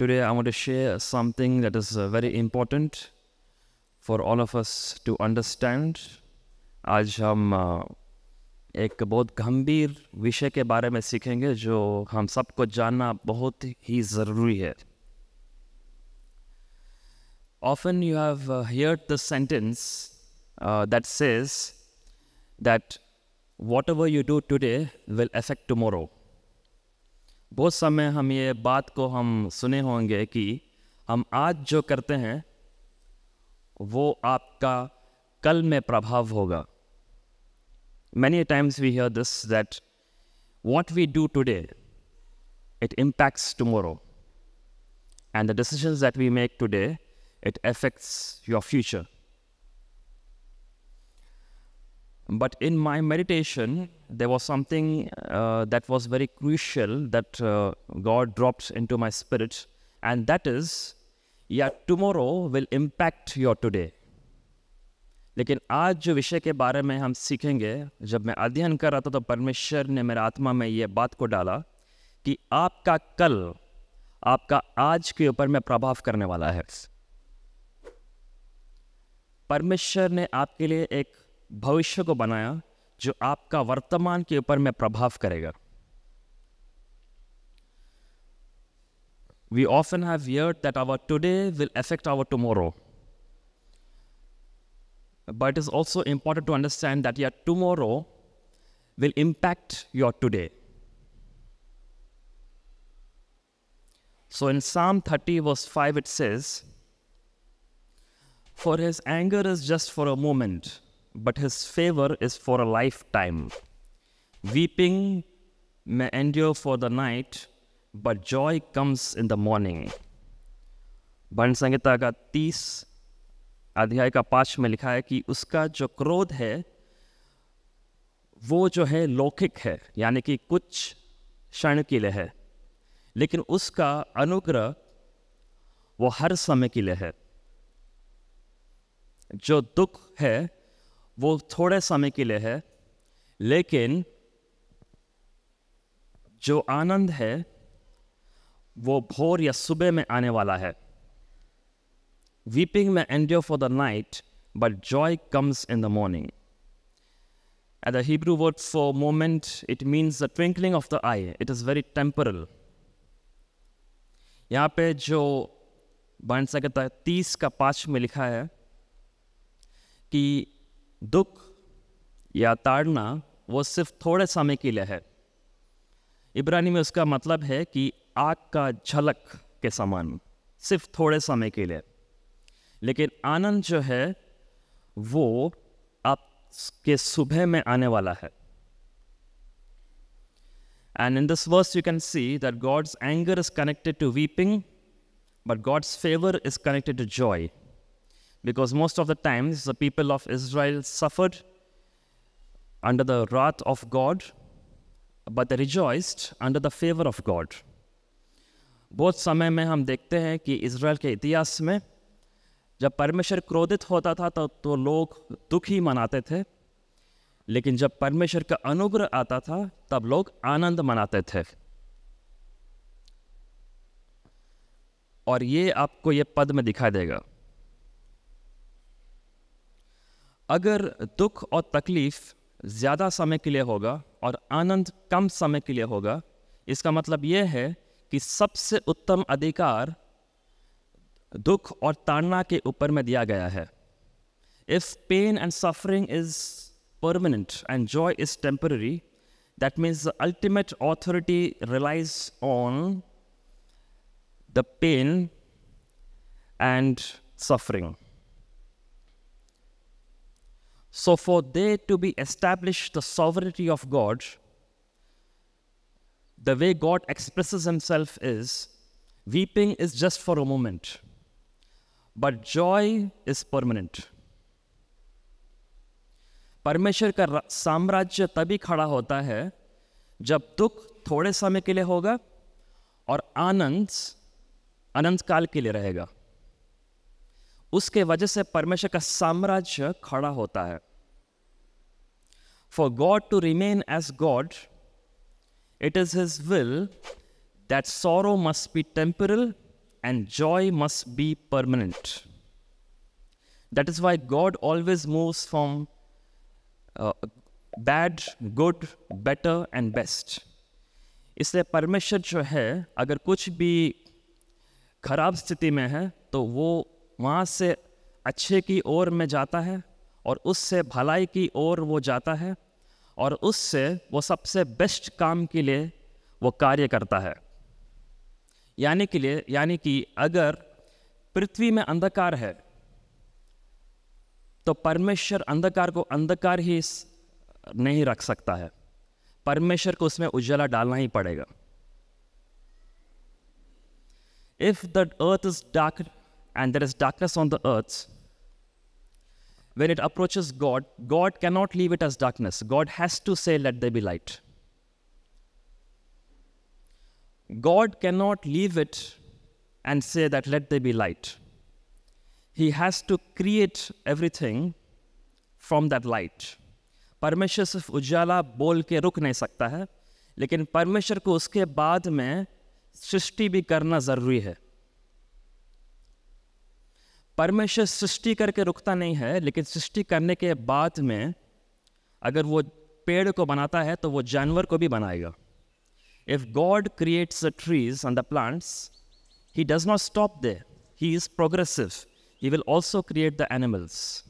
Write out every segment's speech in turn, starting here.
Today, I want to share something that is uh, very important for all of us to understand. आज हम uh, एक बहुत गंभीर विषय के बारे में सीखेंगे जो हम सबको जानना बहुत ही ज़रूरी है Often you have uh, heard the sentence uh, that says that whatever you do today will affect tomorrow. बहुत समय हम ये बात को हम सुने होंगे कि हम आज जो करते हैं, वो आपका कल में प्रभाव होगा। Many times we hear this that what we do today it impacts tomorrow and the decision that we make today it affects your future but in my meditation there was something uh, that was very crucial that uh, god dropped into my spirit and that is yeah tomorrow will impact your today लेकिन आज जो विषय के बारे में हम सीखेंगे जब मैं अध्ययन कर रहा था तो परमेश्वर ने मेरे आत्मा में ये बात को डाला कि आपका कल आपका आज के ऊपर में प्रभाव करने वाला है परमेश्वर ने आपके लिए एक भविष्य को बनाया जो आपका वर्तमान के ऊपर में प्रभाव करेगा We often have heard that our today will affect our tomorrow. But it is also important to understand that your tomorrow will impact your today. So in Psalm 30, verse 5, it says, For his anger is just for a moment, but his favour is for a life time weeping may endure for the night but joy comes in the morning वर्ण संहिता का तीस अध्याय का पाँच में लिखा है कि उसका जो क्रोध है, वो जो है लौकिक है, यानी कि कुछ क्षण के लिए है। लेकिन उसका अनुग्रह वो हर समय के लिए है। जो दुख है वो थोड़े समय के लिए है, लेकिन जो आनंद है, वो भोर या सुबह में आने वाला है। Weeping may and for the night but joy comes in the morning at the word for moment it means the twinkling of the eye it is very temporal यहाँ पे जो बन सकता है तीस का पाँच में लिखा है कि दुख या ताड़ना, वो सिर्फ़ थोड़े समय के लिए है। इब्रानी में उसका मतलब है कि आग का झलक के समान, सिर्फ़ थोड़े समय के लिए। लेकिन आनंद जो है, वो आपके सुबह में आने वाला है। And in this verse you can see that God's anger is connected to weeping but God's favour is connected to joy Because most of the times, the people of Israel suffered under the wrath of God, but they rejoiced under the favor of God. बहुत समय में हम देखते हैं कि Israel के इतिहास में जब परमेश्वर क्रोधित होता था तो, तो लोग दुख ही मनाते थे। लेकिन जब परमेश्वर का अनुग्रह आता था तब लोग आनंद मनाते थे। और ये आपको ये पद में दिखाई देगा। अगर दुख और तकलीफ़ ज़्यादा समय के लिए होगा और आनंद कम समय के लिए होगा, इसका मतलब यह है कि सबसे उत्तम अधिकार दुख और ताड़ना के ऊपर में दिया गया है। If pain and suffering is permanent and joy is temporary that means the ultimate authority relies on the pain and suffering So, for there to be established the sovereignty of God, the way God expresses Himself is weeping is just for a moment, but joy is permanent. परमेश्वर का साम्राज्य तभी खड़ा होता है जब दुख थोड़े समय के लिए होगा और आनंद अनंत काल के लिए रहेगा उसके वजह से परमेश्वर का साम्राज्य खड़ा होता है। For God to remain as God it is his will that sorrow must be temporal and joy must be permanent that is why God always move from bad good better and best इसलिए परमेश्वर जो है, अगर कुछ भी खराब स्थिति में है तो वो वहाँ से अच्छे की ओर में जाता है और उससे भलाई की ओर वो जाता है और उससे वो सबसे बेस्ट काम के लिए वो कार्य करता है। यानी के लिए, यानी कि अगर पृथ्वी में अंधकार है तो परमेश्वर अंधकार को अंधकार ही नहीं रख सकता है। परमेश्वर को उसमें उजाला डालना ही पड़ेगा। If the earth is dark And there is darkness on the earth when it approaches God, God cannot leave it as darkness. God has to say, Let there be light. God cannot leave it and say that, Let there be light. He has to create everything from that light. परमेश्वर सिर्फ उजाला बोल के रुक नहीं सकता है लेकिन परमेश्वर को उसके बाद में सृष्टि भी करना जरूरी है परमेश्वर सृष्टि करके रुकता नहीं है, लेकिन सृष्टि करने के बाद में अगर वो पेड़ को बनाता है तो वो जानवर को भी बनाएगा। If God creates the trees and the plants he does not stop they he is progressive he will also create the animals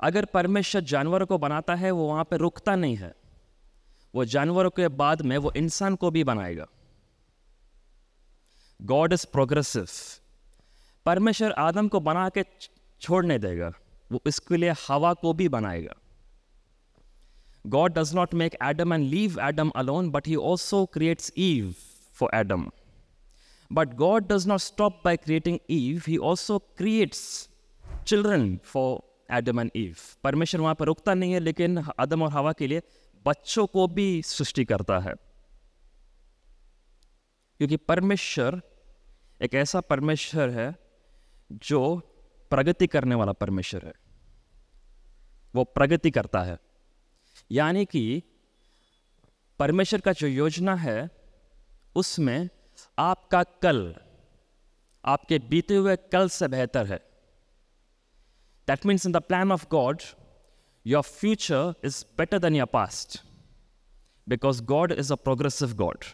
अगर परमेश्वर जानवरों को बनाता है, वो वहाँ पर रुकता नहीं है। वो जानवरों के बाद में वो इंसान को भी बनाएगा। गॉड इज़ प्रोग्रेसिव परमेश्वर आदम को बना के छोड़ने देगा। वो इसके लिए हवा को भी बनाएगा। God does not make Adam and leave Adam alone but he also creates Eve for Adam but God does not stop by creating Eve he also creates children for Adam and Eve परमेश्वर वहाँ पर रुकता नहीं है, लेकिन आदम और हवा के लिए बच्चों को भी सृष्टि करता है। क्योंकि परमेश्वर एक ऐसा परमेश्वर है जो प्रगति करने वाला परमेश्वर है, वो प्रगति करता है यानी कि परमेश्वर का जो योजना है, उसमें आपका कल, आपके बीते हुए कल से बेहतर है that means in the plan of God your future is better than your past because God is a progressive God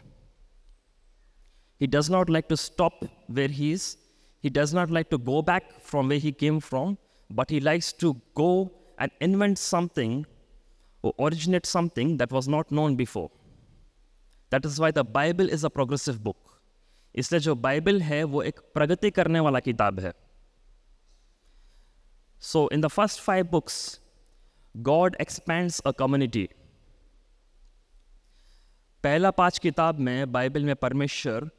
He does not like to stop where he is. He does not like to go back from where he came from, but he likes to go and invent something or originate something that was not known before. That is why the Bible is a progressive book. इसलिए जो Bible है वो एक प्रगति करने वाला किताब है so in the first five books God expands a community पहला पांच किताब में बाइबल में परमेश्वर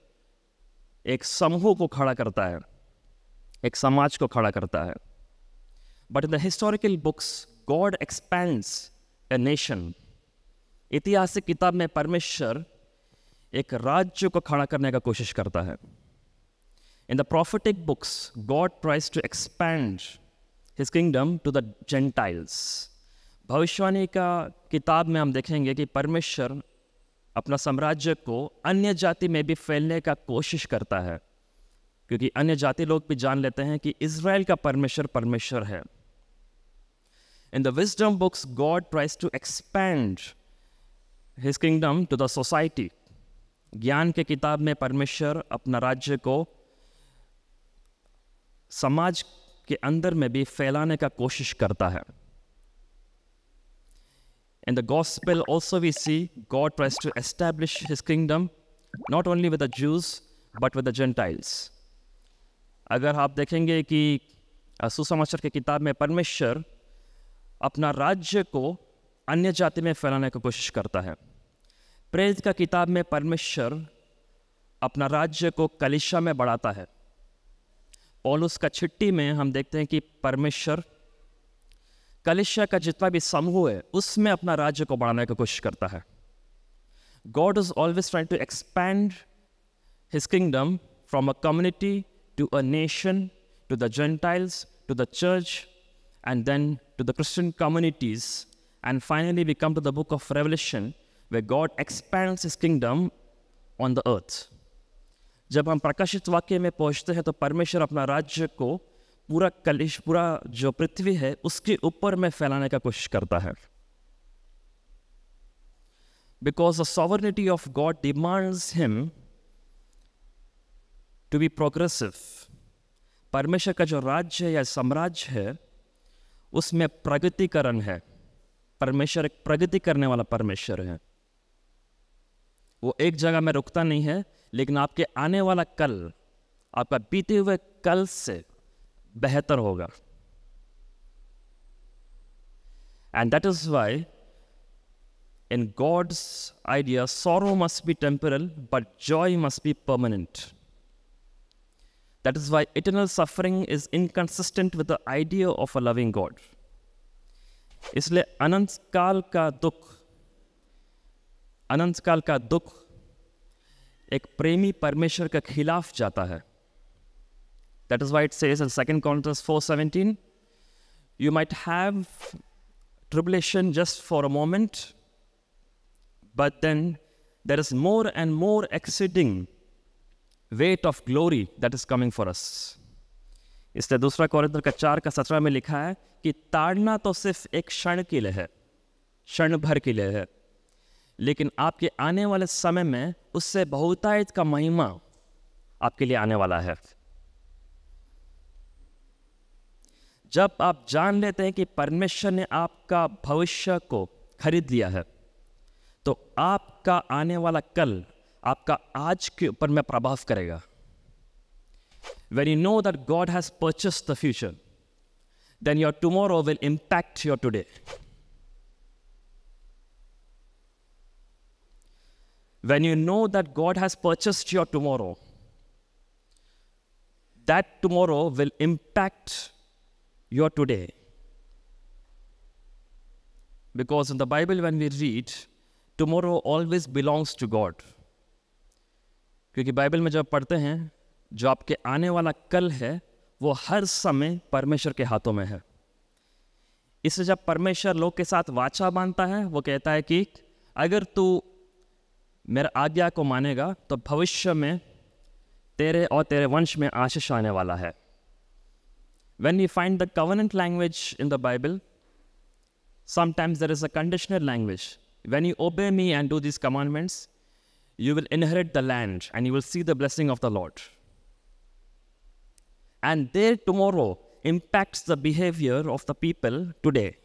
एक समूह को खड़ा करता है एक समाज को खड़ा करता है। But in the historical books God expands a nation ऐतिहासिक किताब में परमेश्वर एक राज्य को खड़ा करने का कोशिश करता है। In the prophetic books God tries to expand his kingdom to the Gentiles भविष्यवाणी का किताब में हम देखेंगे कि परमेश्वर अपना साम्राज्य को अन्य जाति में भी फैलने का कोशिश करता है। क्योंकि अन्य जाति लोग भी जान लेते हैं कि इसराइल का परमेश्वर परमेश्वर है। In the wisdom books God tries to expand his kingdom to the society ज्ञान के किताब में परमेश्वर अपना राज्य को समाज के अंदर में भी फैलाने का कोशिश करता है। In the gospel, also we see God tries to establish his kingdom not only with the Jews but with the Gentiles. अगर आप देखेंगे कि सुसमाचार की किताब में परमेश्वर अपना राज्य को अन्य जाति में फैलाने की कोशिश करता है। प्रेरित का किताब में परमेश्वर अपना राज्य को कलिशा में बढ़ाता है। पौलुस का छिट्टी में हम देखते हैं कि परमेश्वर कलिशा का जितना भी समूह है, उसमें अपना राज्य को बढ़ाने की कोशिश करता है। God is always trying to expand his kingdom from a community to a nation to the Gentiles, to the church, and then to the Christian communities. And finally, we come to the book of Revelation, where God expands his kingdom on the earth. जब हम प्रकाशित वाक्य में पहुँचते हैं तो परमेश्वर अपना राज्य को पूरा कलिश पूरा जो पृथ्वी है उसके ऊपर में फैलाने का कोशिश करता है because the sovereignty of God demands him to be progressive परमेश्वर का जो राज्य है या साम्राज्य है उसमें प्रगतिकरण है परमेश्वर एक प्रगति करने वाला परमेश्वर है वो एक जगह में रुकता नहीं है लेकिन आपके आने वाला कल आपका बीते हुए कल से बेहतर होगा and that is why in God's idea sorrow must be temporal but joy must be permanent that is why eternal suffering is inconsistent with the idea of a loving God इसलिए अनंत काल का दुख अनंत काल का दुख एक प्रेमी परमेश्वर के खिलाफ जाता है That is why it says in 2 Corinthians 4:17, you might have tribulation just for a moment, but then there is more and more exceeding weight of glory that is coming for us इसलिए दूसरा कौरंतर का चार का सत्रह में लिखा है कि ताड़ना तो सिर्फ़ एक क्षण के लिए है, क्षण भर के लिए है। लेकिन आपके आने वाले समय में उससे बहुतायत का महिमा आपके लिए आने वाला है। जब आप जान लेते हैं कि परमेश्वर ने आपका भविष्य को खरीद लिया है तो आपका आने वाला कल आपका आज के ऊपर में प्रभाव करेगा। When you know that God has purchase the future then your tomorrow will impact your today when you know that God has purchased your tomorrow that tomorrow will impact your today because in the Bible when we read tomorrow always belongs to God क्योंकि Bible में जब पढ़ते हैं, जो आपके आने वाला कल है, वो हर समय परमेश्वर के हाथों में है। इससे जब परमेश्वर लोग के साथ वाचा बांधता है, वो कहता है कि अगर तू मेरे आज्ञा को मानेगा तो भविष्य में तेरे और तेरे वंश में आशीष आने वाला है। When you find the covenant language in the Bible sometimes there is a conditional language when you obey me and do this commandments you will inherit the land and you will see the blessing of the Lord. And there tomorrow impacts the behavior of the people today.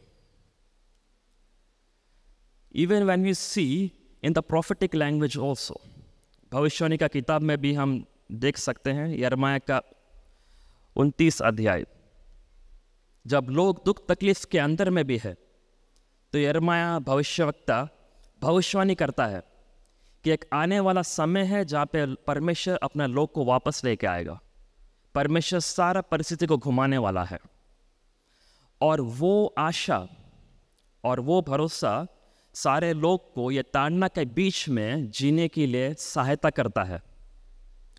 Even when we see in the prophetic language also, भविष्यवाणी का किताब में भी हम देख सकते हैं Jeremiah का उनतीस अध्याय जब लोग दुख तकलीफ़ के अंदर में भी है तो यरमाया भविष्यवक्ता भविष्यवाणी करता है कि एक आने वाला समय है जहाँ पे परमेश्वर अपना लोग को वापस लेके आएगा। परमेश्वर सारा परिस्थिति को घुमाने वाला है। और वो आशा और वो भरोसा सारे लोग को ये ताड़ना के बीच में जीने के लिए सहायता करता है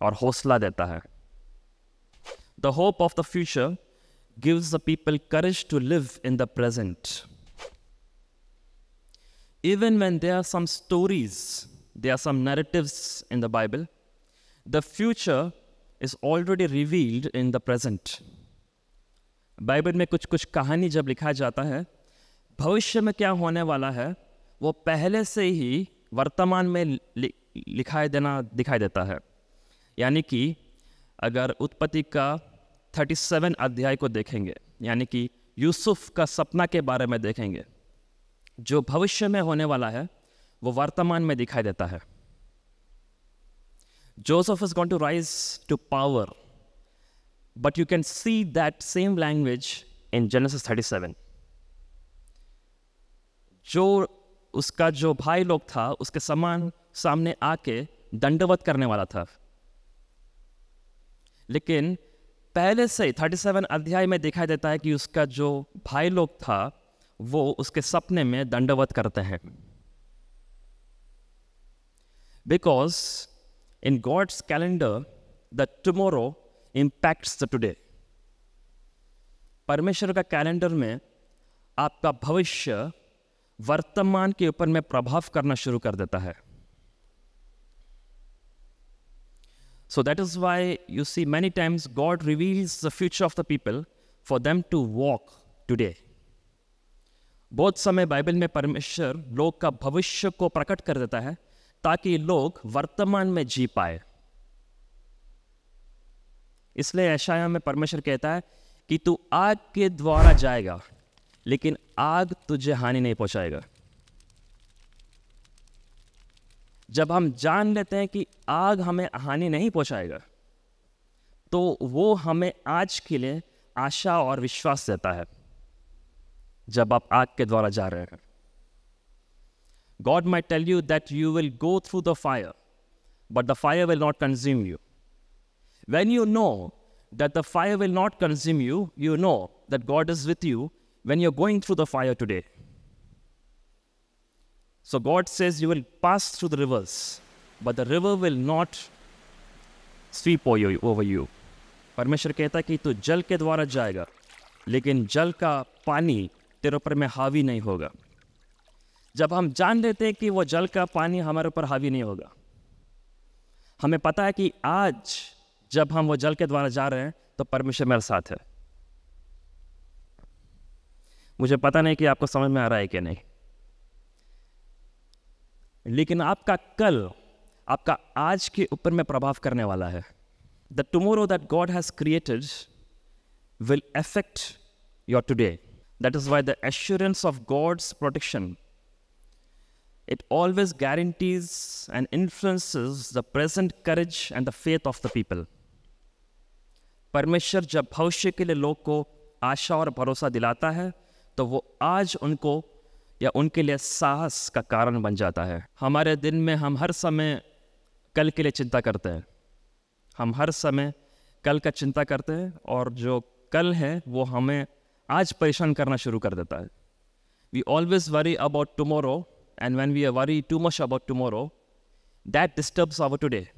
और हौसला देता है। The hope of the future gives the people courage to live in the present. Even when there are some stories, there are some narratives in the Bible, the future is already revealed in the present. Bible में कुछ कुछ कहानी जब लिखा जाता है भविष्य में क्या होने वाला है वो पहले से ही वर्तमान में लिखाई देना दिखाई देता है यानी कि अगर उत्पत्ति का 37 अध्याय को देखेंगे यानी कि यूसुफ का सपना के बारे में देखेंगे जो भविष्य में होने वाला है वो वर्तमान में दिखाई देता है। Joseph is going to rise to power but you can see that same language in Genesis 37 जो उसका जो भाई लोग था, उसके समान सामने आके दंडवत करने वाला था। लेकिन पहले से ही थर्टी सेवन अध्याय में दिखाई देता है कि उसका जो भाई लोग था, वो उसके सपने में दंडवत करते हैं। Because in God's calendar the tomorrow impacts the today परमेश्वर का कैलेंडर में आपका भविष्य वर्तमान के ऊपर में प्रभाव करना शुरू कर देता है So that is why you see many times God reveals the future of the people for them to walk today. बहुत समय बाइबल में परमेश्वर लोग का भविष्य को प्रकट कर देता है ताकि लोग वर्तमान में जी पाए। इसलिए ऐशाया में परमेश्वर कहता है कि तू आग के द्वारा जाएगा, लेकिन आग तुझे हानि नहीं पहुंचाएगा। जब हम जान लेते हैं कि आग हमें हानि नहीं पहुंचाएगा तो वो हमें आज के लिए आशा और विश्वास देता है, जब आप आग के द्वारा जा रहे हैं। God might tell you that you will go through the fire, but the fire will not consume you. When you know that the fire will not consume you, you know that God is with you when you're going through the fire today. So God says you will pass through the rivers, but the river will not sweep over you. Over you. परमेश्वर कहता है कि तू जल के द्वारा जाएगा लेकिन जल का पानी तेरे ऊपर में हावी नहीं होगा जब हम जान लेते हैं कि वो जल का पानी हमारे ऊपर हावी नहीं होगा। हमें पता है कि आज जब हम वो जल के द्वारा जा रहे हैं तो परमेश्वर मेरे साथ है। मुझे पता नहीं कि आपको समझ में आ रहा है कि नहीं। लेकिन आपका कल, आपका आज के ऊपर में प्रभाव करने वाला है। The tomorrow that God has created will effect your today that is why the assurance of God's protection it always guarantees and influences the present courage and the faith of the people. परमेश्वर जब भविष्य के लिए लोग को आशा और भरोसा दिलाता है तो वो आज उनको या उनके लिए साहस का कारण बन जाता है। हमारे दिन में हम हर समय कल के लिए चिंता करते हैं। हम हर समय कल का चिंता करते हैं और जो कल है, वो हमें आज परेशान करना शुरू कर देता है। We always worry about tomorrow And when we worry too much about tomorrow, that disturbs our today.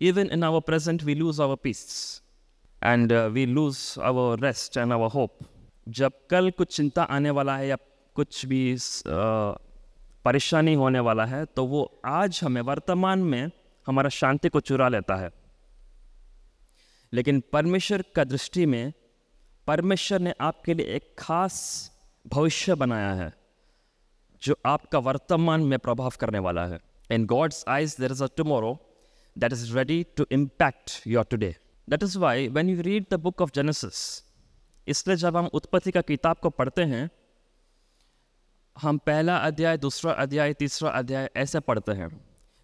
Even in our present, we lose our peace and uh, we lose our rest and our hope. जब कल कुछ चिंता आने वाला है या कुछ भी परेशानी होने वाला है तो वो आज हमें वर्तमान में हमारा शांति को चुरा लेता है लेकिन परमेश्वर का दृष्टि में परमेश्वर ने आपके लिए एक खास भविष्य बनाया है जो आपका वर्तमान में प्रभाव करने वाला है। In God's eyes there is a tomorrow that is ready to impact your today that is why when you read the book of Genesis इसलिए जब हम उत्पत्ति का किताब को पढ़ते हैं, हम पहला अध्याय, दूसरा अध्याय, तीसरा अध्याय ऐसे पढ़ते हैं।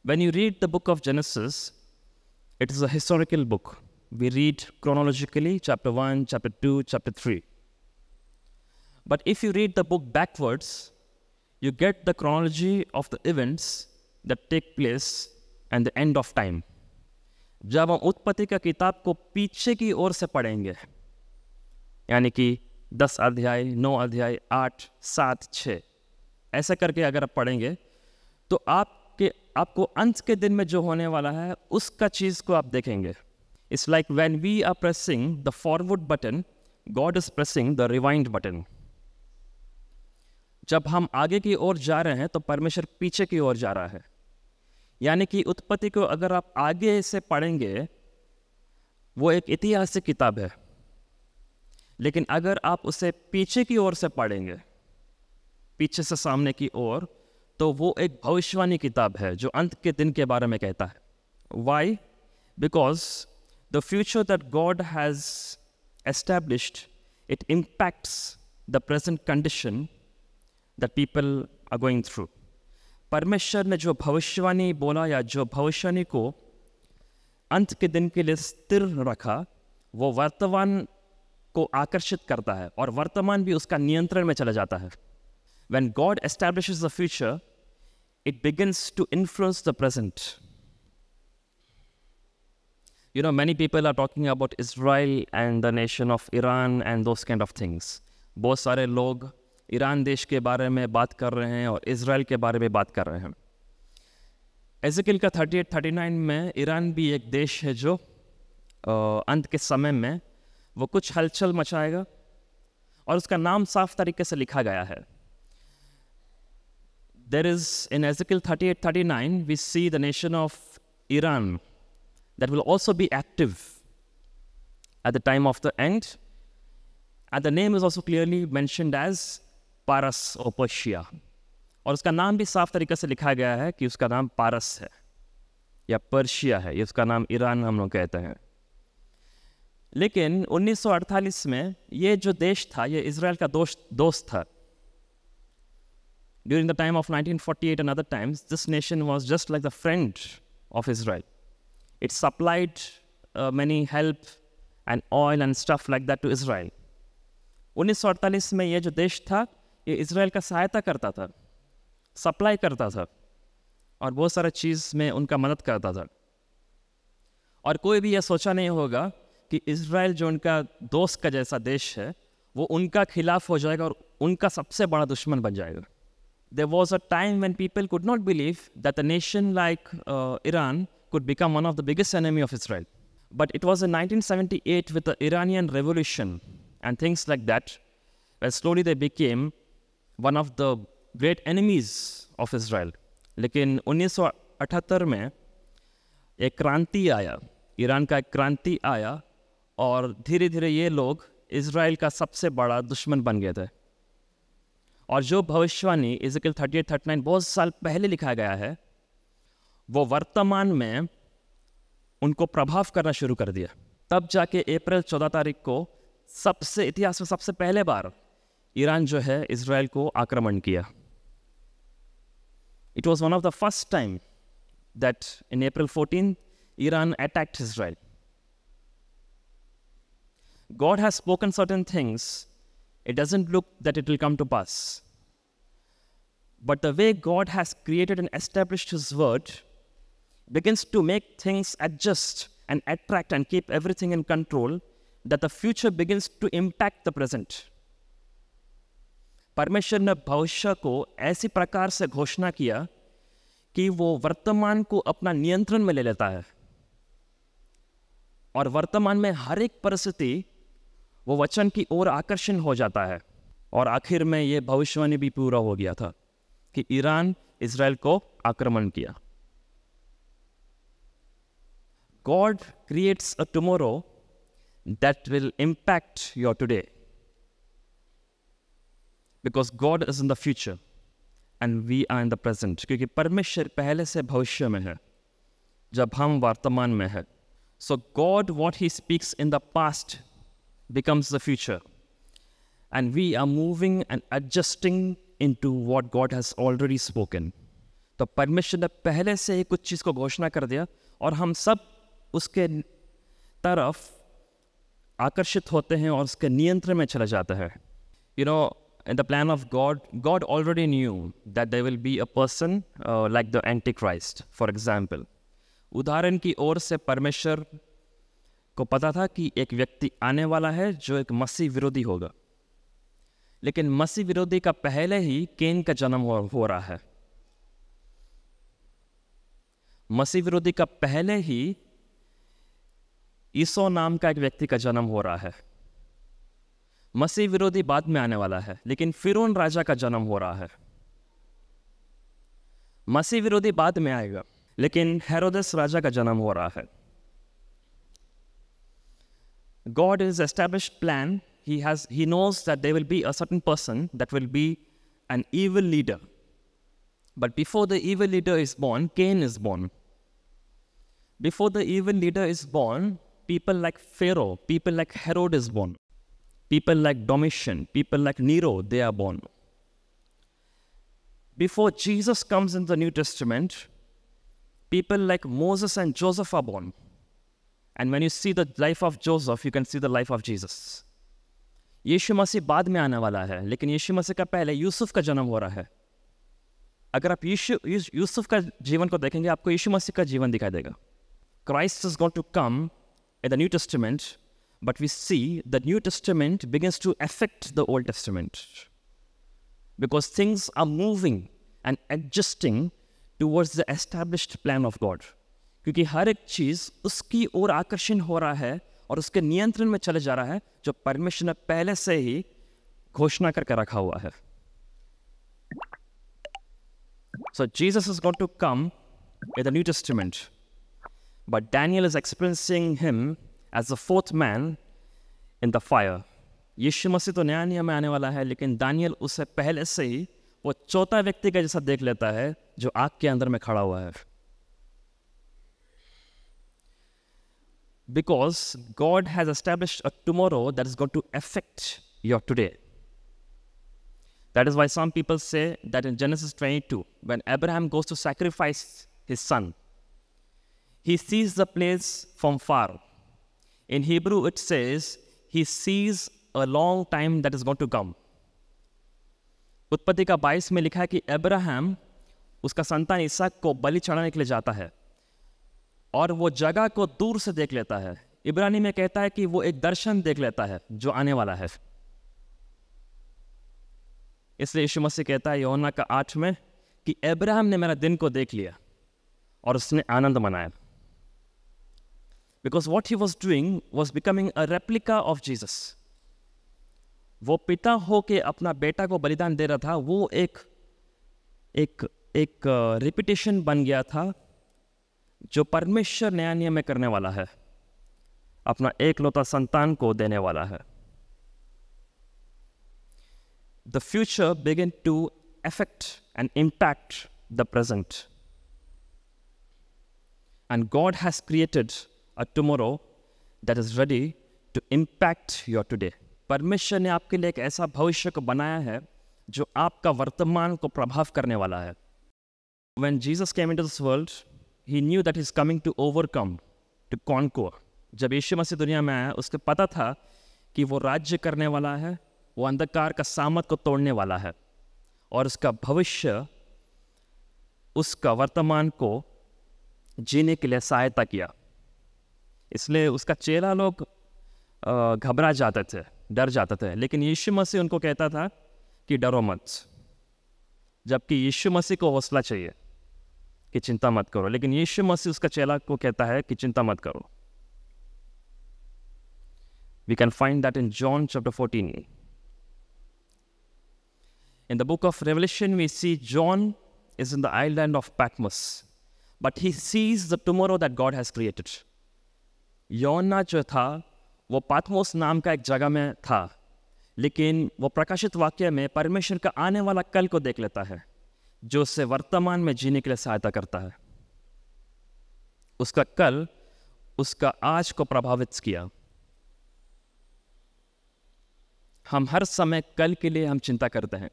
When you read the book of Genesis it is a historical book we read chronologically, chapter 1 chapter 2 chapter 3 but if you read the book backwards you get the chronology of the events that take place and the end of time. जब हम उत्पत्ति का किताब को पीछे की ओर से पढ़ेंगे, यानी कि दस अध्याय, नौ अध्याय, आठ, सात छ ऐसा करके अगर आप पढ़ेंगे तो आपके, आपको अंत के दिन में जो होने वाला है, उसका चीज़ को आप देखेंगे it's like when we are pressing the forward button God is pressing the rewind button जब हम आगे की ओर जा रहे हैं तो परमेश्वर पीछे की ओर जा रहा है। यानी कि उत्पत्ति को अगर आप आगे से पढ़ेंगे, वो एक ऐतिहासिक किताब है। लेकिन अगर आप उसे पीछे की ओर से पढ़ेंगे, पीछे से सामने की ओर तो वो एक भविष्यवाणी किताब है, जो अंत के दिन के बारे में कहता है। Why because the future that God has established it impacts the present condition that people are going through. परमेश्वर ने जो भविष्यवाणी बोला या जो भविष्यवाणी को अंत के दिन के लिए स्थिर रखा वो वर्तमान को आकर्षित करता है और वर्तमान भी उसका नियंत्रण में चला जाता है when God establishes the future, it begins to influence the present. You know, many people are talking about Israel and the nation of Iran and those kind of things. बहुत सारे लोग ईरान देश के बारे में बात कर रहे हैं और इसराइल के बारे में बात कर रहे हैं एजिकल का थर्टी एट थर्टी नाइन में ईरान भी एक देश है जो अंत के समय में वो कुछ हलचल मचाएगा और उसका नाम साफ़ तरीके से लिखा गया है there is in Ezekiel thirty eight thirty nine we see the nation of Iran that will also be active at the time of the end. And the name is also clearly mentioned as पारस ओपोशिया। और उसका नाम भी साफ़ तरीके से लिखा गया है कि उसका नाम पारस है, या पर्शिया है उसका नाम ईरान हम लोग कहते हैं। लेकिन 1948 में ये जो देश था, ये इसराइल का दोस्त दोस्त था। During the time of 1948 and other times this nation was just like the friend of Israel it supplied many help and oil and stuff like that to Israel 1948 में ये जो देश था ये इसराइल का सहायता करता था, सप्लाई करता था और बहुत सारा चीज़ में उनका मदद करता था। और कोई भी यह सोचा नहीं होगा कि इसराइल जो उनका दोस्त का जैसा देश है, वो उनका खिलाफ हो जाएगा और उनका सबसे बड़ा दुश्मन बन जाएगा। There was a time when people could not believe that a nation like Iran could become one of the biggest enemy of Israel but it was a seventy eight with the Iranian revolution and things like that slowly they became one of the great enemies of Israel. लेकिन 1978 में एक क्रांति आया, Iran का एक क्रांति आया और धीरे धीरे ये लोग इसराइल का सबसे बड़ा दुश्मन बन गए थे और जो भविष्यवाणी Ezekiel thirty eight thirty nine बहुत साल पहले लिखा गया है, वो वर्तमान में उनको प्रभाव करना शुरू कर दिया तब जाके अप्रैल चौदह तारीख को सबसे, इतिहास में सबसे पहले बार ईरान जो है इसराइल को आक्रमण किया it was one of the first time that in April fourteen Iran attacked Israel God has spoken certain things it doesn't look that it will come to pass. But the way God has created and established His word begins to make things adjust and attract and keep everything in control, that the future begins to impact the present. परमेश्वर ने भविष्य को ऐसी प्रकार से घोषणा किया कि वो वर्तमान को अपना नियंत्रण में ले लेता है। और वर्तमान में हर एक परिस्थिति, वो वचन की ओर आकर्षण हो जाता है। और आखिर में ये भविष्यवाणी भी पूरा हो गया था कि ईरान इसराइल को आक्रमण किया। God creates a tomorrow that will impact your today because God is in the future and we are in the present क्योंकि परमेश्वर पहले से भविष्य में है, जब हम वर्तमान में है। So God what he speaks in the past becomes the future. And we are moving and adjusting into what God has already spoken तो परमेश्वर ने पहले से ही कुछ चीज़ को घोषणा कर दिया और हम सब उसके तरफ़ आकर्षित होते हैं और उसके नियंत्रण में चले जाते हैं। You know in the plan of God, God already knew that there will be a person uh, like the Antichrist, for example. उदाहरण की ओर से परमेश्वर को पता था कि एक व्यक्ति आने वाला है जो एक मसीह विरोधी होगा। लेकिन मसीह विरोधी का पहले ही केन का जन्म हो, हो रहा है। मसीह विरोधी का पहले ही ईसो नाम का एक व्यक्ति का जन्म हो रहा है। मसीह विरोधी बाद में आने वाला है, लेकिन फिरोन राजा का जन्म हो रहा है। मसीह विरोधी बाद में आएगा, लेकिन हेरोदस राजा का जन्म हो रहा है। God is establish plan he has he knows that they will be a certain person that will be an evil leader but before the evil leader is born Cain is born before the evil leader is born people like Pharaoh people like Herod is born People like Domitian, people like Nero, they are born. Before Jesus comes in the New Testament, people like Moses and Joseph are born. And when you see the life of Joseph, you can see the life of Jesus. यीशु मसीह बाद में आने वाला है लेकिन यीशु मसीह का पहले यूसुफ का जन्म हो रहा है अगर आप यीशु यूसुफ का जीवन को देखेंगे आपको यीशु मसीह का जीवन दिखाई देगा Christ is going to come in the New Testament, but we see the New Testament begins to affect the Old Testament because things are moving and adjusting towards the established plan of God. क्योंकि हर एक चीज़ उसकी ओर आकर्षण हो रहा है और उसके नियंत्रण में चले जा रहा है जो परमेश्वर ने पहले से ही घोषणा करके रखा हुआ है so Jesus is got to come in the new testament But Daniel is experiencing him as the fourth man in the fire. यीशु मसीह तो नया नियम में आने वाला है लेकिन दानियल उससे पहले से ही वो चौथा व्यक्ति का जैसा देख लेता है जो आग के अंदर में खड़ा हुआ है because God has established a tomorrow that is going to affect your today. That is why some people say that in Genesis 22, when Abraham goes to sacrifice his son, he sees the place from far. In Hebrew, it says he sees a long time that is going to come. उत्पत्ति का 22 में लिखा है कि Abraham उसका संतान इसहाक को बलि चढ़ाने के लिए जाता है और वो जगह को दूर से देख लेता है। इब्रानी में कहता है कि वो एक दर्शन देख लेता है जो आने वाला है। इसलिए यीशु मसीह कहता है योना का आठ में कि अब्राहम ने मेरा दिन को देख लिया और उसने आनंद मनाया। Because what he was doing was becoming a replica of Jesus वो पिता हो के अपना बेटा को बलिदान दे रहा था, वो एक एक एक रिपीटेशन बन गया था, जो परमेश्वर नया नियम में करने वाला है। अपना एक लौता संतान को देने वाला है। The future begin to affect and impact the present. And God has created a tomorrow that is ready to impact your today. परमेश्वर ने आपके लिए एक ऐसा भविष्य को बनाया है जो आपका वर्तमान को प्रभाव करने वाला है When Jesus came into this world, he knew that he's coming to overcome, to conquer. जब यीशु मसीह दुनिया में आया उसको पता था कि वो राज्य करने वाला है वो अंधकार का सामत को तोड़ने वाला है और उसका भविष्य उसका वर्तमान को जीने के लिए सहायता किया इसलिए उसका चेहरा लोग घबरा जाते थे, डर जाते थे। लेकिन यीशु मसीह उनको कहता था कि डरो मत, जबकि यीशु मसीह को हौसला चाहिए कि चिंता मत करो। लेकिन यीशु मसीह उसका चेला को कहता है कि चिंता मत करो। We can find that in John chapter fourteen in the book of Revelation we see John is in the island of Patmos but he sees the tomorrow that God has created योना जो था, वो पाथमोस नाम का एक जगह में था, लेकिन वो प्रकाशित वाक्य में परमेश्वर का आने वाला कल को देख लेता है, जो उससे वर्तमान में जीने के लिए सहायता करता है। उसका कल, उसका आज को प्रभावित किया। हम हर समय कल के लिए हम चिंता करते हैं।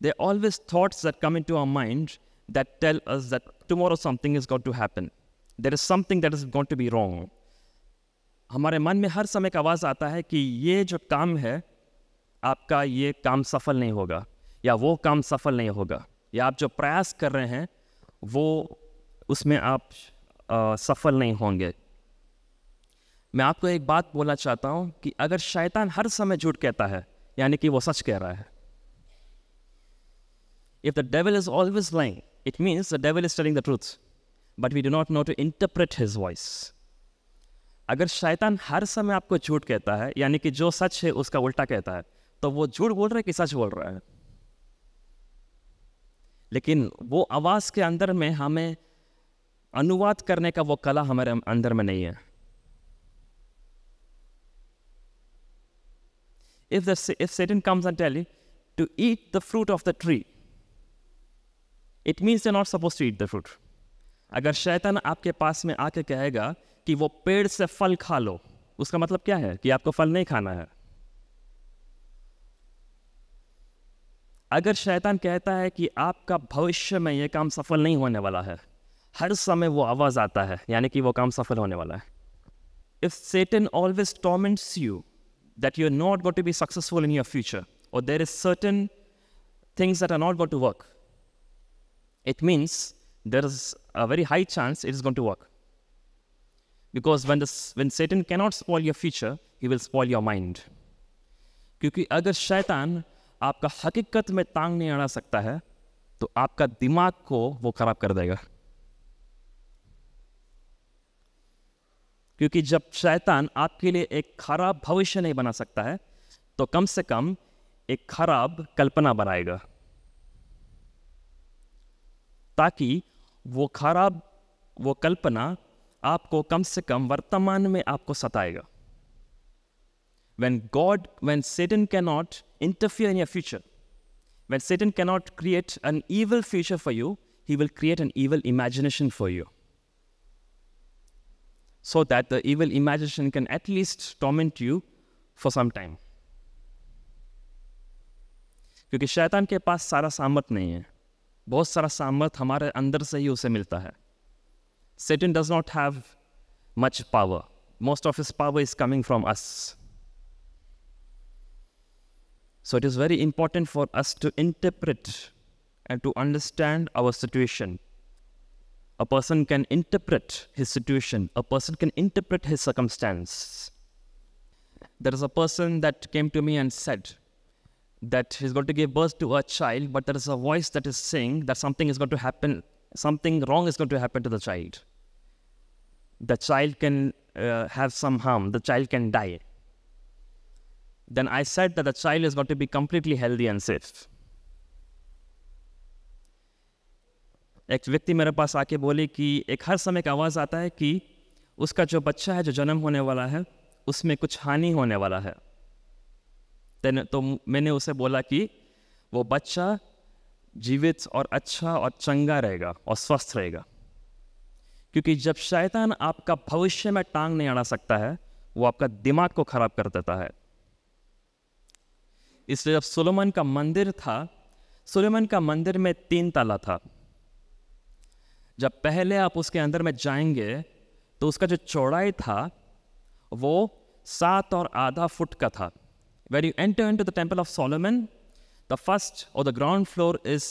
They always thoughts that come into our mind that tell us that tomorrow something is got to happen there is something that is got to be wrong हमारे मन में हर समय एक आवाज़ आता है कि ये जो काम है आपका ये काम सफल नहीं होगा या वो काम सफल नहीं होगा या आप जो प्रयास कर रहे हैं वो उसमें आप आ, सफल नहीं होंगे। मैं आपको एक बात बोलना चाहता हूँ कि अगर शैतान हर समय झूठ कहता है यानी कि वो सच कह रहा है। If the devil is always lying it means the devil is telling the truth but we do not know to interpret his voice अगर शैतान हर समय आपको झूठ कहता है यानी कि जो सच है उसका उल्टा कहता है तो वो झूठ बोल रहा है कि सच बोल रहा है लेकिन वो आवाज़ के अंदर में हमें अनुवाद करने का वो कला हमारे अंदर में नहीं है if the if Satan comes and tell you to eat the fruit of the tree, it not supposed to eat the fruit. अगर शैतान आपके पास में आके कहेगा कि वो पेड़ से फल खा लो। उसका मतलब क्या है? कि आपको फल नहीं खाना है। अगर शैतान कहता है कि आपका भविष्य में यह काम सफल नहीं होने वाला है, हर समय वो आवाज़ आता है, यानी कि वो काम सफल होने वाला है। If Satan always torments you that you are not got to be successful in your future और there is certain things that are not got to work it means there is a very high chance it is got to work when, this, when Satan cannot spoil your future, he will spoil your mind. क्योंकि अगर शैतान आपका हकीकत में तांग नहीं अड़ा सकता है तो आपका दिमाग को वो खराब कर देगा क्योंकि जब शैतान आपके लिए एक खराब भविष्य नहीं बना सकता है तो कम से कम एक खराब कल्पना बनाएगा ताकि वो खराब वो कल्पना आपको कम से कम वर्तमान में आपको सताएगा। When God when Satan can not interfere in your future when Satan can not create an evil future for you he will create an evil imagination for you so that the evil imagination can at least torment you for some time क्योंकि शैतान के पास सारा सामर्थ नहीं है। बहुत सारा सामर्थ हमारे अंदर से ही उसे मिलता है। Satan does not have much power. Most of his power is coming from us. So it is very important for us to interpret and to understand our situation. A person can interpret his situation, a person can interpret his circumstance. There is a person that came to me and said that he's going to give birth to a child, but there is a voice that is saying that something is going to happen, something wrong is going to happen to the child. The child can uh, have some harm, the child can die. Then I said that the child is going to be completely healthy and safe. एक व्यक्ति मेरे पास आके बोले कि एक हर समय एक आवाज़ आता है कि उसका जो बच्चा है जो जन्म होने वाला है उसमें कुछ हानि होने वाला है। तो मैंने उसे बोला कि वो बच्चा जीवित और अच्छा और चंगा रहेगा और स्वस्थ रहेगा। क्योंकि जब शैतान आपका भविष्य में टांग नहीं अड़ा सकता है, वो आपका दिमाग को खराब कर देता है। इसलिए जब सुलेमान का मंदिर था, सुलेमान का मंदिर में तीन ताला था। जब पहले आप उसके अंदर में जाएँगे तो उसका जो चौड़ाई था, वो सात और आधा फुट का था। Where you enter into the temple of Solomon the first और the ground floor is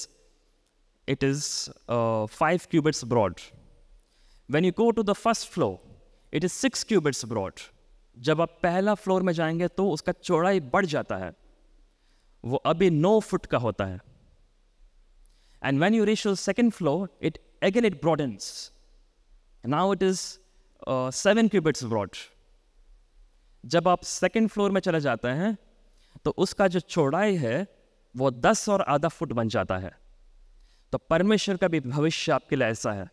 it is five cubits broad when you go to the first floor it is six cubits broad जब आप पहला floor में जाएँगे तो उसका चौड़ाई बढ़ जाता है। वो अभी नौ फुट का होता है। And when you reach second floor it again it broadens now it is seven cubits broad जब आप सेकेंड फ्लोर में चले जाते हैं तो उसका जो चौड़ाई है, वो दस और आधा फुट बन जाता है। तो परमेश्वर का भी भविष्य आपके लिए ऐसा है।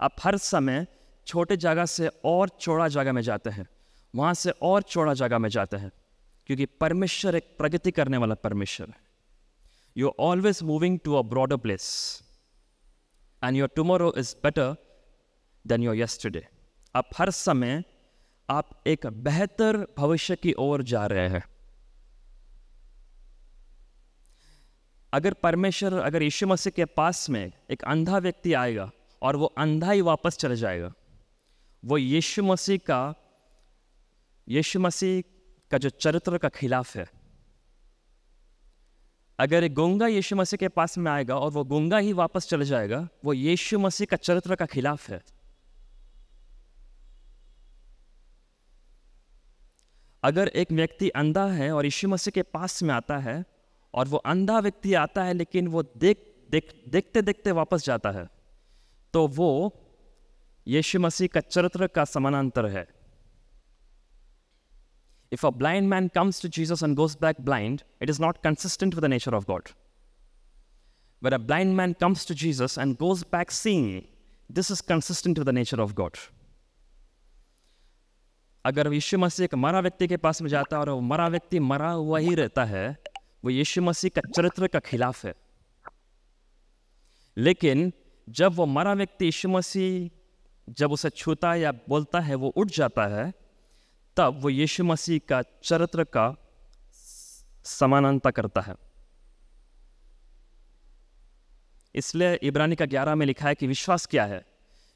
आप हर समय छोटे जगह से और चौड़ा जगह में जाते हैं। वहाँ से और चौड़ा जगह में जाते हैं, क्योंकि परमेश्वर एक प्रगति करने वाला परमेश्वर है। You are always moving to a broader place and your tomorrow is better than your yesterday आप हर समय आप एक बेहतर भविष्य की ओर जा रहे हैं। अगर परमेश्वर, अगर यीशु मसीह के पास में एक अंधा व्यक्ति आएगा और वो अंधा ही वापस चले जाएगा। वो यीशु मसीह का, यीशु मसीह का जो चरित्र का खिलाफ है। अगर एक गुंगा यीशु मसीह के पास में आएगा और वो गुंगा ही वापस चले जाएगा, वो यीशु मसीह का चरित्र का खिलाफ है। अगर एक व्यक्ति अंधा है और यीशु मसीह के पास में आता है और वो अंधा व्यक्ति आता है, लेकिन वो देख देख देखते देखते वापस जाता है तो वो यीशु मसीह का चरित्र का समानांतर है। If a blind man comes to Jesus and goes back blind it is not consistent with the nature of God where a blind man comes to Jesus and goes back seeing this is consistent with the nature of God अगर यीशु मसीह एक मरा व्यक्ति के पास में जाता है और वो मरा व्यक्ति मरा हुआ ही रहता है, वो यीशु मसीह का चरित्र का खिलाफ है। लेकिन जब वो मरा व्यक्ति यीशु मसीह, जब उसे छूता या बोलता है, वो उठ जाता है, तब वो यीशु मसीह का चरित्र का समानता करता है। इसलिए इब्रानी का ग्यारह में लिखा है कि विश्वास क्या है?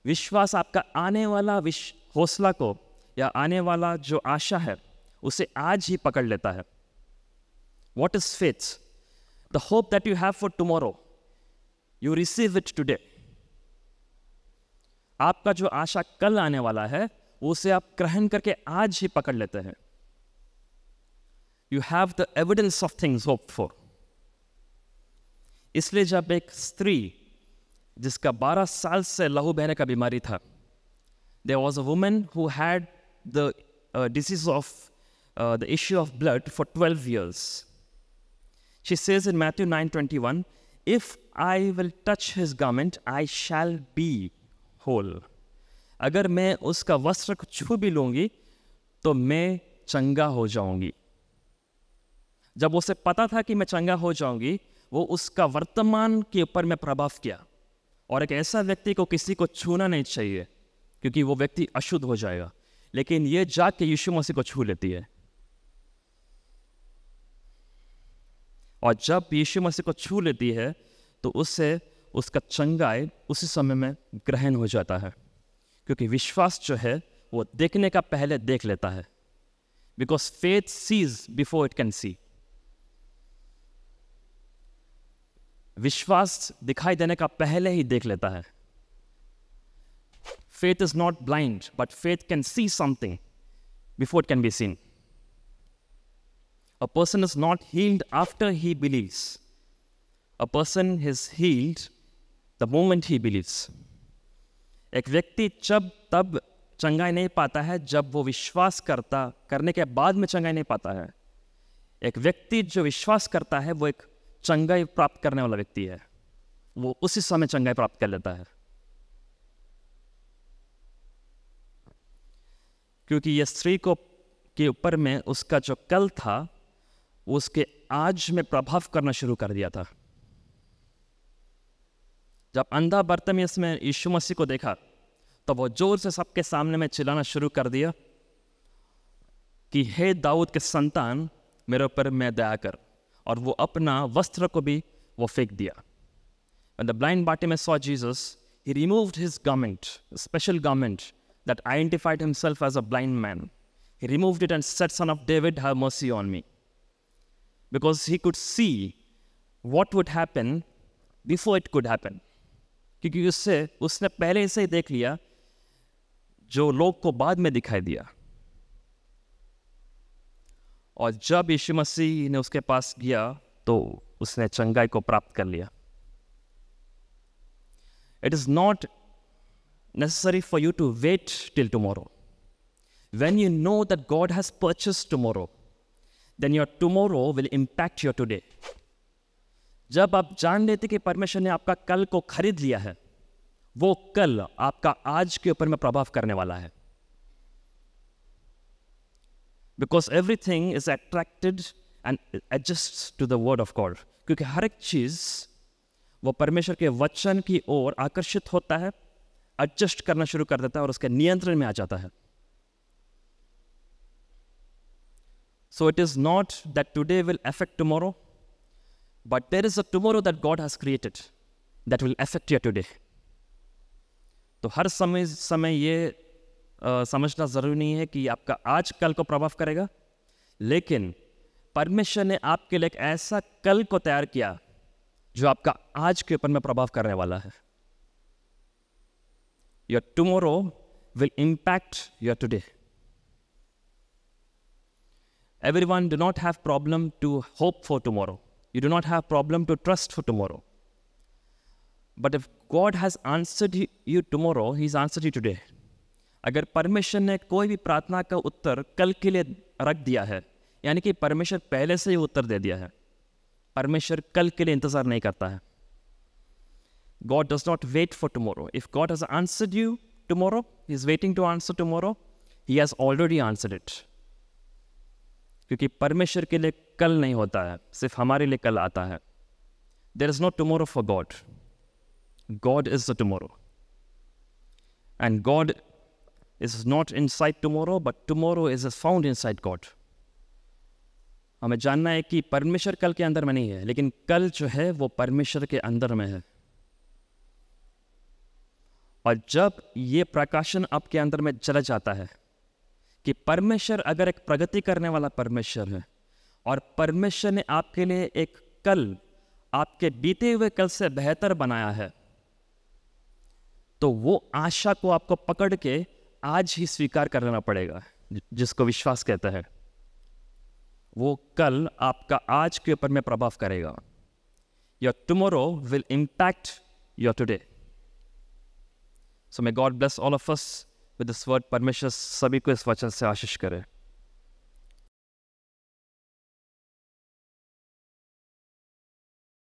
विश्वास आपका आने वाला विश, हौसला को या आने वाला जो आशा है, उसे आज ही पकड़ लेता है। What is faith the hope that you have for tomorrow you receive it today आपका जो आशा कल आने वाला है उसे आप ग्रहण करके आज ही पकड़ लेते हैं you have the evidence of things hope for इसलिए जब एक स्त्री जिसका 12 साल से लहू बहने का बीमारी था there was a woman who had the disease of the issue of blood for 12 years. She says in Matthew 9:21, If I will touch his garment, I shall be whole. अगर मैं उसका वस्त्र को छू भी लूँगी तो मैं चंगा हो जाऊँगी। जब उसे पता था कि मैं चंगा हो जाऊँगी, वो उसका वर्तमान के ऊपर में प्रभाव किया। और एक ऐसा व्यक्ति को किसी को छूना नहीं चाहिए, क्योंकि वो व्यक्ति अशुद्ध हो जाएगा। लेकिन ये जाके यीशु मसीह को छू लेती है। और जब यीशु मसीह को छू लेती है तो उससे उसका चंगाई उसी समय में ग्रहण हो जाता है। क्योंकि विश्वास जो है, वो देखने का पहले देख लेता है। Because faith sees before it can see विश्वास दिखाई देने का पहले ही देख लेता है। Faith is not blind but faith can see something before it can be seen A person is not healed after he believes. A person is healed the moment he believes. एक व्यक्ति जब, तब चंगाई नहीं पाता है, जब वो विश्वास करता, करने के बाद में चंगाई नहीं पाता है। एक व्यक्ति जो विश्वास करता है, वो एक चंगाई प्राप्त करने वाला व्यक्ति है। वो उसी समय चंगाई प्राप्त कर लेता है। क्योंकि यह स्त्री को, के ऊपर में उसका जो कल था उसके आज में प्रभाव करना शुरू कर दिया था। जब अंधा बर्तमेस में यीशु मसीह को देखा तो वह ज़ोर से सबके सामने में चिल्लाना शुरू कर दिया कि, हे दाऊद के संतान, मेरे ऊपर मैं दया कर। और वो अपना वस्त्र को भी वो फेंक दिया। द ब्लाइंड बाटी में saw Jesus he removed his garment special garment that identified himself as a blind man he removed it and said son of David have mercy on me because he could see what would happen before it could happen क्योंकि उससे, उसने पहले ऐसे ही देख लिया, जो लोग को बाद में दिखाई दिया। और जब यीशु मसीह ने उसके पास गया तो उसने चंगाई को प्राप्त कर लिया। It is not necessary for you to wait till tomorrow when you know that God has purchase tomorrow then your tomorrow will impact your today जब आप जान लेते कि परमेश्वर ने आपका कल को खरीद लिया है, वो कल आपका आज के ऊपर में प्रभाव करने वाला है। Because everything is attracted and adjust to the word of God क्योंकि हर एक चीज़, वो परमेश्वर के वचन की ओर आकर्षित होता है एडजस्ट करना शुरू कर देता है और उसके नियंत्रण में आ जाता है। So it is not that today will affect tomorrow but there is a tomorrow that God has created that will affect your today तो हर समय समय ये समझना ज़रूरी नहीं है कि आपका आज कल को प्रभाव करेगा, लेकिन परमेश्वर ने आपके लिए एक ऐसा कल को तैयार किया जो आपका आज के ऊपर में प्रभाव करने वाला है। Your tomorrow will impact your today. Everyone do not have problem to hope for tomorrow. you do not have problem to trust for tomorrow. But if god has answered you tomorrow, he's answered you today. अगर परमेश्वर ने कोई भी प्रार्थना का उत्तर कल के लिए रख दिया है, यानी कि परमेश्वर पहले से ही उत्तर दे दिया है, परमेश्वर कल के लिए इंतज़ार नहीं करता है। God does not wait for tomorrow if God has answered you tomorrow is waiting to answer tomorrow he has already answered it क्योंकि परमेश्वर के लिए कल नहीं होता है, सिर्फ़ हमारे लिए कल आता है। There is not tomorrow for God God is the tomorrow and God is not inside tomorrow but tomorrow is found inside God हमें जानना है कि परमेश्वर कल के अंदर में नहीं है, लेकिन कल जो है, वो परमेश्वर के अंदर में है। और जब ये प्रकाशन आपके अंदर में चला जाता है कि परमेश्वर अगर एक प्रगति करने वाला परमेश्वर है और परमेश्वर ने आपके लिए एक कल आपके बीते हुए कल से बेहतर बनाया है। तो वो आशा को आपको पकड़ के आज ही स्वीकार कर लेना पड़ेगा जिसको विश्वास कहता है। वो कल आपका आज के ऊपर में प्रभाव करेगा। Your tomorrow will impact your today so may God bless all of us with this word परमेश्वर सभी को इस वचन से आशीष करे।